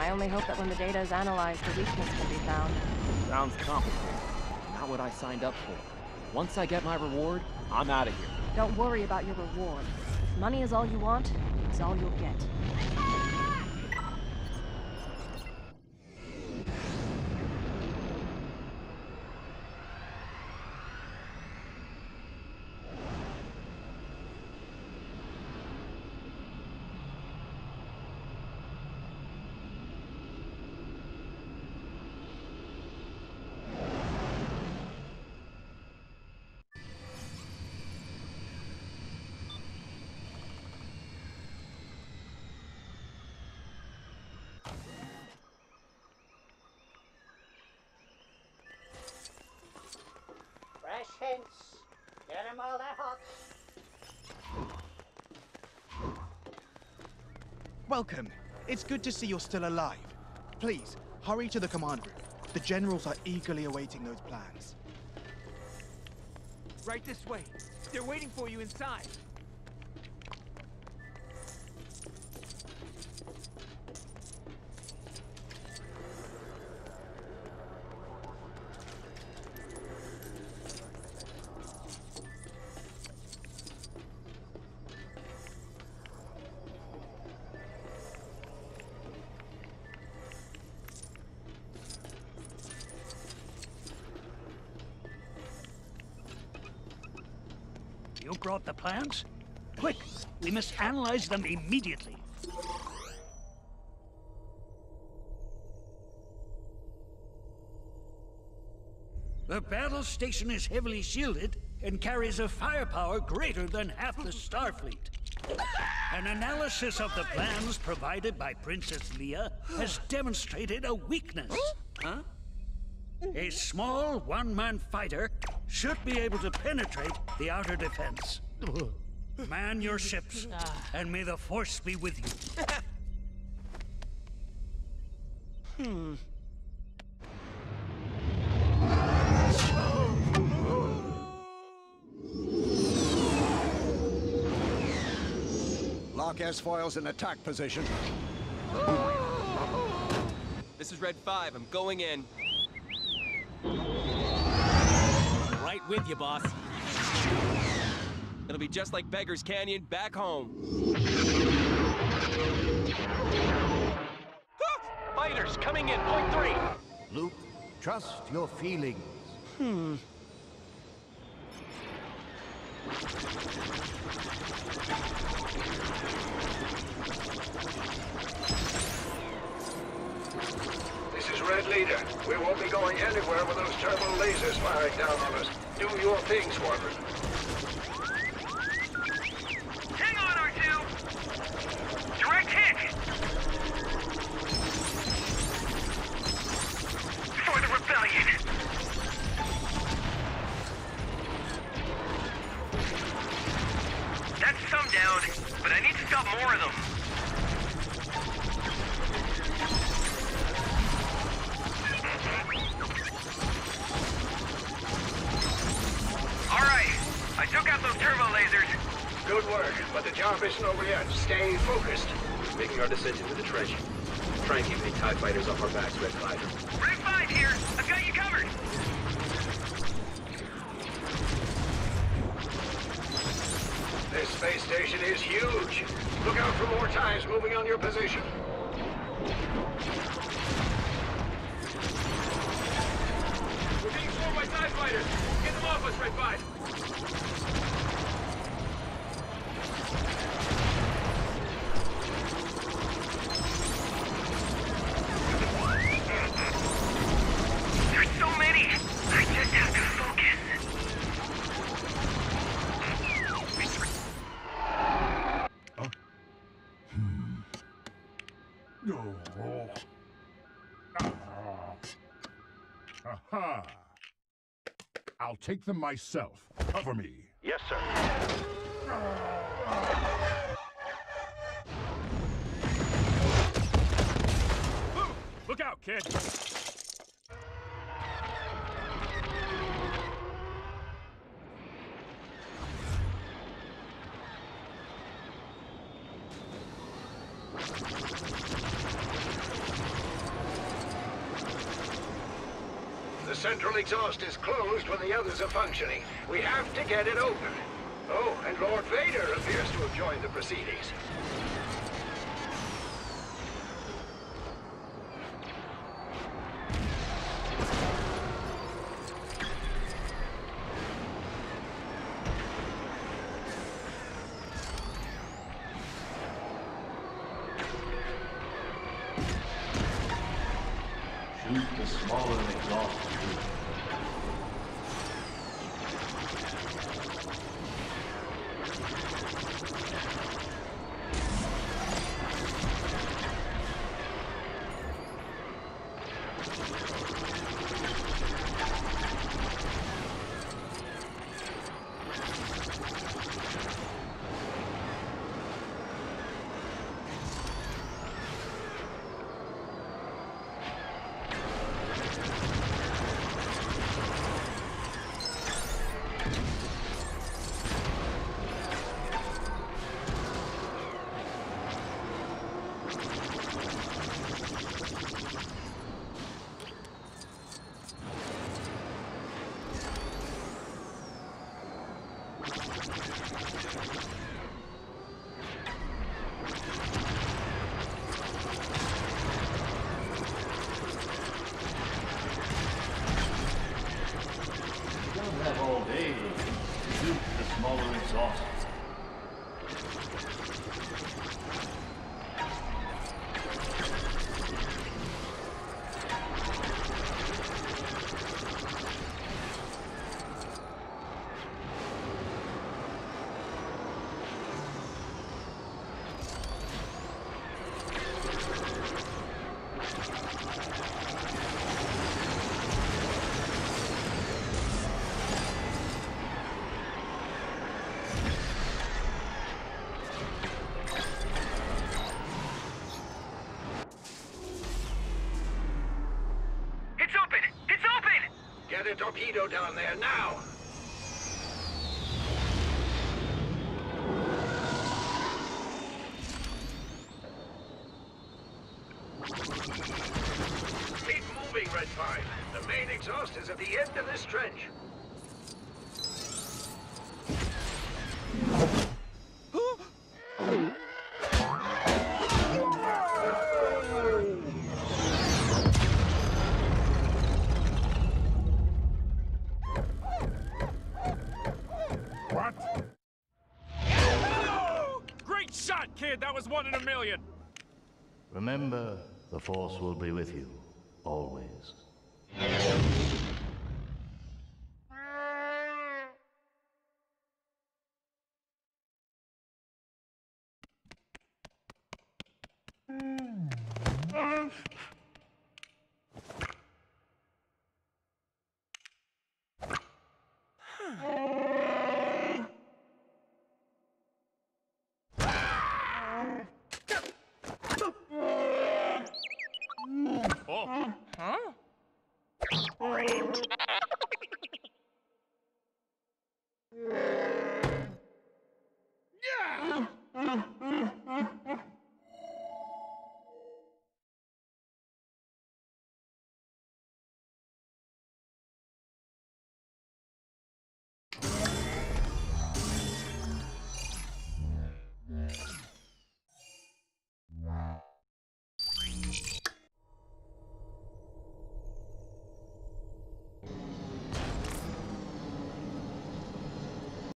I only hope that when the data is analyzed, the weakness can be found. Sounds complicated. Not what I signed up for. Once I get my reward, I'm out of here. Don't worry about your reward. If money is all you want, it's all you'll get. Fresh hints. Get 'em while they're hot. Welcome. It's good to see you're still alive. Please, hurry to the command room. The generals are eagerly awaiting those plans. Right this way. They're waiting for you inside. You brought the plans? Quick, we must analyze them immediately. The battle station is heavily shielded and carries a firepower greater than half the Starfleet. An analysis of the plans provided by Princess Leia has demonstrated a weakness. Huh? A small one-man fighter should be able to penetrate the outer defense. Man your ships, ah. and may the Force be with you. Hmm. Lock S-foils in attack position. This is Red 5. I'm going in. With you, boss. It'll be just like Beggar's Canyon back home. Ah! Fighters coming in, point three. Luke, trust your feelings. Hmm. This is Red Leader. We won't be going anywhere with those turbo lasers firing down on us. Do your thing, Squadron. Hang on, R2! Direct hit! For the rebellion! That's some down, but I need to stop more of them. But the job isn't over yet. Stay focused. Making our descent into the trench. Try and keep any TIE fighters off our backs, Red 5. Red 5 here! I've got you covered! This space station is huge. Look out for more TIEs moving on your position. We're being swarmed by TIE fighters! Get them off us, Red 5! Aha! I'll take them myself. Cover me. Yes, sir. Look out, kid! Central exhaust is closed when the others are functioning. We have to get it open. Oh, and Lord Vader appears to have joined the proceedings. Shoot the smaller exhaust tube. Have all day to shoot the smaller exhaust. It's open! It's open! Get a torpedo down there now! Keep moving, Red 5. The main exhaust is at the end of this trench. That was one in a million! Remember, the Force will be with you, always.